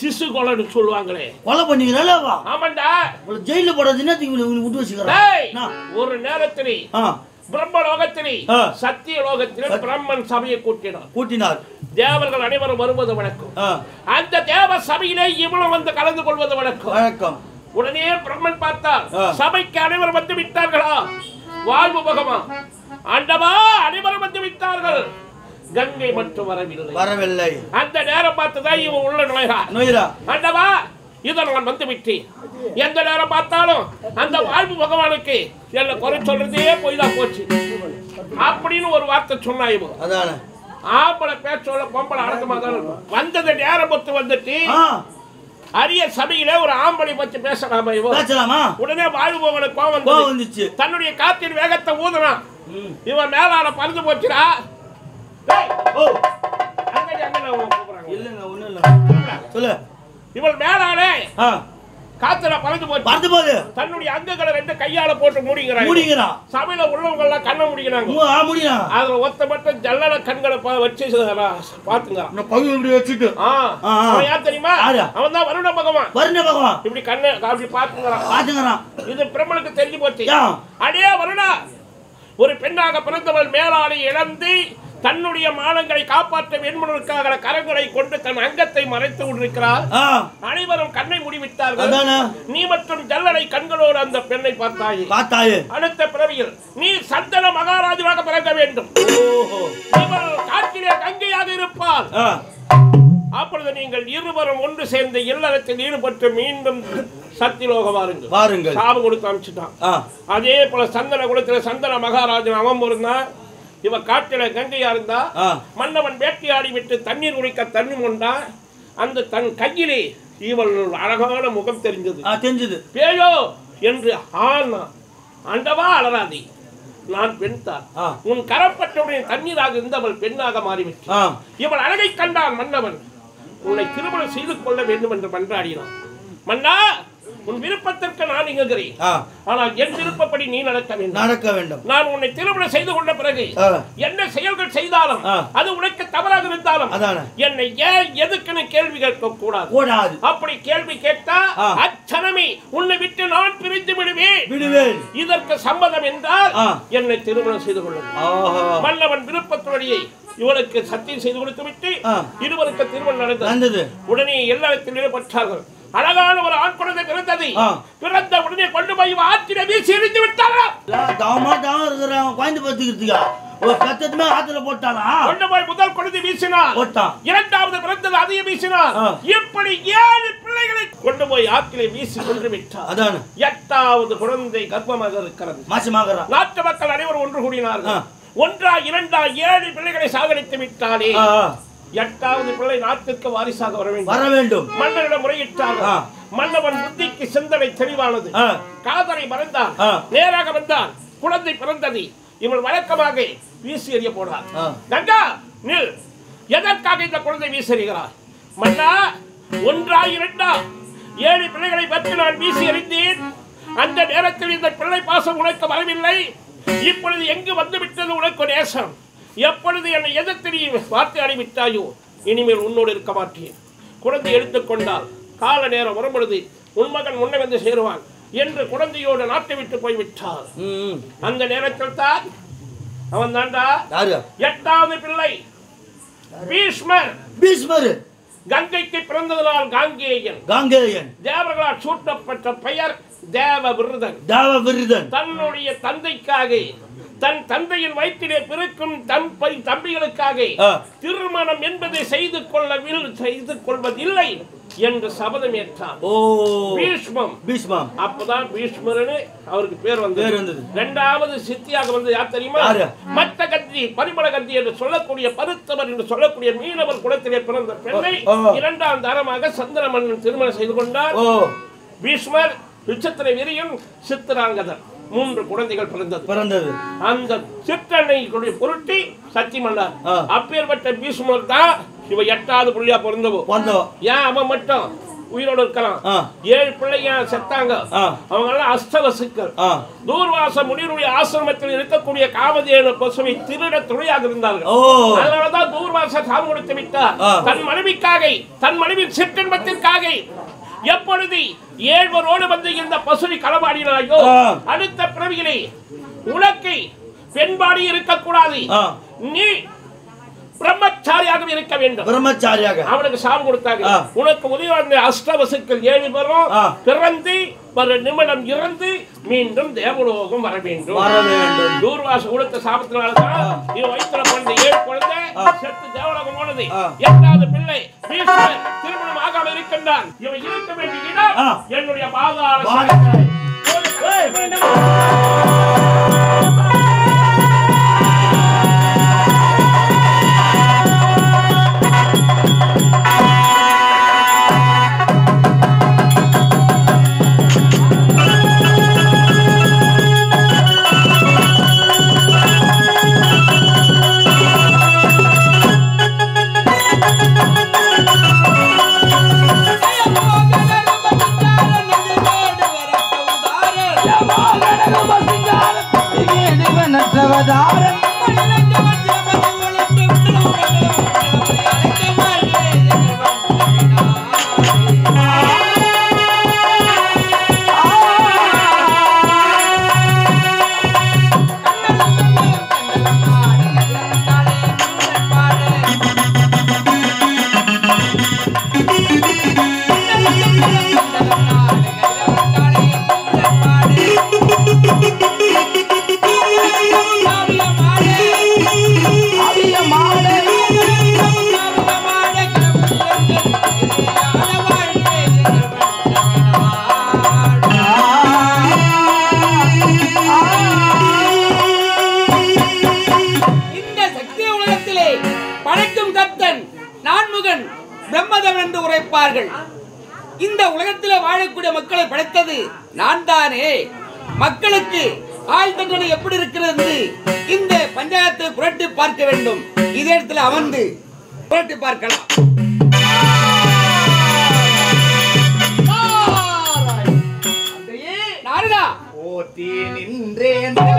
சிசு கொலைன்னு சொல்லுவாங்களே. கொலை பண்ணிக்கிறாளவா ஆமாண்டா. உங்களை ஜெயில போடுறதுன்னா உங்களுக்கு விட்டு வச்சுக்கிறேன்? ஒரு நேரத்திலே பிரம்ம லோகத்திலே. சத்திய லோகத்திலே பிரம்மன் சபையை கூட்டினார் கூட்டினார். தேவர்கள் அனைவரும் வருவது வணக்கம். அந்த தேவ சபையிலே இவனும் வந்து கலந்து கொள்வது வணக்கம். வணக்கம். உடனே பிரம்மன் பார்த்தார். சபைக்கு அனைவரும் வந்து விட்டார்களா? வாழ்வு பகமா? ஆண்டவா அனைவரும் வந்து விட்டார்கள். கங்கை மட்டும் வரவில்லை. வரவில்லை. அந்த நேரம் பார்த்துதான் இவன் உள்ள நுழைகிறார் நோயிரா ஆண்டவா இதை நான் வந்து விட்டேன் எந்த நேரம் பார்த்தாலும் அந்த வாழ்வு பகவானுக்கு என்ன குறை சொல்றதே போய் தான் போச்சு. அப்படின்னு ஒரு வார்த்தை சொன்னா இவன். அதானே. ஆம்பளை பேச்சோட பொம்பளை அடக்கமா தான் இருக்கும். வந்தது நேரம் பொத்து வந்துட்டு அரிய சபையில ஒரு ஆம்பளை பத்தி பேசலாமா இவன்? பேசலாமா? உடனே வாழ்வு பகவானுக்கு கோவம். வந்துச்சு. தன்னுடைய காத்தின் வேகத்தை ஊதுனான் ம். இவன் மேலால பறந்து போச்சுடா. இல்லைங்க ஒண்ணும் இல்லை சொல்லு. இவள் மேலாலே காத்துல பறந்து போச்சு. பார்த்து போது தன்னுடைய அங்கங்களை ரெண்டு கையால போட்டு மூடிங்கிறாங்க. மூடிக்கிறான் சபையில உள்ளவங்க எல்லாம் கண்ணை முடிக்கிறாங்க. ஆ முடியும் அதுல ஒத்த மட்டும் ஜல்லல கண்களை வச்சு பாத்துங்க. நான் பகுதி இப்படி வச்சுட்டு. அவன் யார் தெரியுமா? அவன் தான் வருண பகவான். வருண பகவான். இப்படி கண்ணை அப்படி பாத்துங்கிறான். பாத்துக்கிறான் இது பிரம்மனுக்கு தெரிஞ்சு போச்சு. அடே வருணா. ஒரு பெண்ணாக பிறந்தவள் மேலாளை இழந்து தன்னுடைய மானங்களை காப்பாற்ற வெண்மனுக்காக கரங்களை கொண்டு தன் அங்கத்தை மறைத்து கொண்டிருக்கிறார் அனைவரும் கண்ணை மூடிவிட்டார்கள். நீ மற்றும் ஜல்லடை கண்களோடு அந்த பெண்ணை பார்த்தாயே. பார்த்தாயே. அடுத்த பிறவியில் நீ சந்தன மகாராஜாவாக பிறக்க வேண்டும். காட்டிலே கங்கையாக இருப்பாள். ஆ. அப்பொழுது நீங்கள் இருவரும் ஒன்று சேர்ந்து இல்லறத்தில் ஈடுபட்டு மீண்டும் சத்தியலோக வாருங்கள். பாருங்கள் சாபம் கொடுத்து அனுப்பிச்சுட்டான் அதே போல சந்தன குலத்துல சந்தன மகாராஜன் அவன் இருந்தான் இவ காட்டில கங்கையா இருந்தா மன்னவன் வேட்டையாடி விட்டு தண்ணீர் குடிக்க தண்ணி கொண்டான் அந்த தன் கையிலே இவள் அழகான முகம் தெரிஞ்சது. தெரிஞ்சது. பேயோ என்று ஆனா ஆண்டவா அலராதி நான் பெண் தான். உன் கரப்பட்டவுடைய தண்ணீராக இருந்தவள் பெண்ணாக மாறிவிட்டு ஆ. இவள் அழகை கண்டான் மன்னவன். உன்னை திருமணம் செய்து கொள்ள வேண்டும் என்று மன்றாடினான். மன்னா உன் விருப்பத்திற்கு நான் இங்குகிறேன் ஆனால் என் விருப்பப்படி நீ நடக்க வேண்டும். நடக்க வேண்டும். நான் உன்னை திருமணம் செய்து கொண்ட பிறகு என்ன செயல்கள் செய்தாலும். அது உனக்கு தவறாக இருந்தாலும் என்னை ஏன் எதுக்குன்னு கேள்வி கேட்க கூடாது. கூடாது. அப்படி கேள்வி கேட்டா. அச்சனமே உன்னை விட்டு நான் பிரிந்து விடுவேன். விடுவேன். இதற்கு சம்மதம் என்றால். என்னை திருமணம் செய்து கொள்ளும் மன்னவன் விருப்பத்தோடையே இவனுக்கு சத்தியம் செய்து கொடுத்து விட்டு. இருவருக்கு திருமணம் நடந்தது. உடனே எல்லாத்தில் ஈடுபட்டார்கள். அழகான ஒரு ஆண் குழந்தை பிறந்தது. பிறந்த உடனே கொண்டு போய் ஆற்றில வீசி எறிந்து விட்டார்கள் தாமா தாம இருக்கிறான். குழந்தை பத்துக்கிறதுக்கா ஒரு பெத்ததுமே ஆத்துல போட்டானா? கொண்டு போய் முதல் குழந்தை போட்டான். இரண்டாவது பிறந்தது அதையும் வீசினார் ஆ. இப்படி ஏழு பிள்ளைகளை கொண்டு போய் ஆற்றிலே வீசி கொண்டு விட்டார் அதானே. எட்டாவது குழந்தை கர்ப்பமாக இருக்கிறது. நாட்டு மக்கள் அனைவரும் ஒன்று கூடினார்கள். ஒன்றா இரண்டா ஏழு பிள்ளைகளை சாகடித்து விட்டாலே. எட்டாவது பிள்ளை நாட்டிற்கு வாரிசாக வர வேண்டும். வர வேண்டும். மன்னரிடம் முறையிட்டார்கள். மன்னவன் புத்திக்கு சிந்தனை தெளிவானது. காதலை மறந்தான். நேராக வந்தான் குழந்தை பிறந்தது. இவன் வழக்கமாக வீசி எறிய போனார். கங்கா நில். எதற்காக இந்த குழந்தை வீசி எறிகிறார் மன்னா ஒன்றா இரண்டா? ஏழு பிள்ளைகளை பற்றி நான் வீசி எறிந்தேன். அந்த நேரத்தில் இந்த பிள்ளை பாசம் உனக்கு வரவில்லை. இப்பொழுது எங்கு வந்து விட்டது உனக்கு நேசம்? எப்பொழுது என்னை எதிர்த்து நீ வார்த்தை அடிவிட்டாயோ இனிமேல் உன்னோடு இருக்க மாட்டேன். குழந்தை எடுத்துக்கொண்டால் கால நேரம் வரும்பொழுது உன் மகன் முன்ன வந்து சேருவான் என்று குழந்தையோடு நாட்டை விட்டு போய்விட்டார். அந்த நேரத்தில் தான் அவன் தாண்டா எட்டாவது பிள்ளை பீஷ்மர். பீஷ்மர். கங்கைக்கு பிறந்ததனால் காங்கேயன். காங்கேயன். தேவர்களால் சூட்டப்பட்ட பெயர் தேவ விருதன் தேவ விருதன் தன்னுடைய தந்தைக்காக தன் தந்தையின் வயிற்றிலே பிறக்கும் தன் தம்பிகளுக்காக. திருமணம் என்பதை செய்து கொள்ளவில் செய்து கொள்வதில்லை என்று சபதம் ஏற்றார். ஓ. பீஷ்மம். பீஷ்மம். அப்பதான் பீஷ்மர்னு அவருக்கு பேர் வந்தது. பேர் வந்தது. இரண்டாவது சித்தியாக வந்தது யார் தெரியுமா? மத்த கத்தி பரிமள கத்தி என்று சொல்லக்கூடிய பருத்தவர் என்று சொல்லக்கூடிய மீனவர் குலத்திலே பிறந்த பெண்ணை. இரண்டாம் தரமாக சந்திர மன்னன் திருமணம் செய்து கொண்டார். ஓ. பீஷ்மர் விசித்திர விரியன் சித்திராங்கதன் மூன்று குழந்தைகள் பிறந்தது. பிறந்தது. அந்த சிற்றனை பொருட்டி சத்தி மன்னார். அப்பேற்பட்ட பீஷ்மர் தான் இவ எட்டாவது புள்ளியா பிறந்தவோ. ஏன் அவன் மட்டும்? உயிரோடு இருக்கலாம். ஏழு பிள்ளைங்க செத்தாங்க. அவங்க எல்லாம் அஷ்டவசுக்கள் ஆ. தூர்வாச முனிவருடைய ஆசிரமத்தில் இருக்கக்கூடிய காமதேனு பசுவை திருட துணையாக இருந்தார்கள். அதனாலதான் தூர்வாச சாமி கொடுத்து விட்டார். தன் மனைவிக்காக தன் மனைவி சிற்றின்பத்திற்காக எப்பொழுது ஏழ்வரோடு வந்து இந்த பசுவை களமாடினாயோ. அடுத்த பிறவியிலே உனக்கு பெண்பாடி இருக்கக்கூடாது நீ பிரம்மச்சாரியாக இருக்க வேண்டும் பிரம்மச்சாரியாக அவனுக்கு சாவு கொடுத்தாங்க. உனக்கு உதவி வந்த அஷ்டவசுக்கள் ஏழு பேரும். பிறந்து ஒரு நிமிடம் இறந்து மீண்டும் தேவலோகம் வர வேண்டும். தூர்வாச கொடுத்த சாபத்தினால்தான். இவன் வயிற்றுல குழந்தை. செத்து தேவலோகம் போனது. எட்டாவது பிள்ளை பீஷ்மர் திருமணம் ஆகாம இருக்கின்றான் இவன் இருக்க வேண்டிய இடம். என்னுடைய பாதாள வாருங்கள். பிரம்மதம் என்று உரைப்பார்கள். இந்த உலகத்திலே வாழக்கூடிய மக்களை படைத்தது நான் தானே மக்களுக்கு தண்டனை எப்படி இருக்கிறது இந்த பஞ்சாயத்தை புரட்டி பார்க்க வேண்டும். இதே இடத்துல அமர்ந்து புரட்டி பார்க்கலாம். நாரதா. போத்தி நின்றேன்.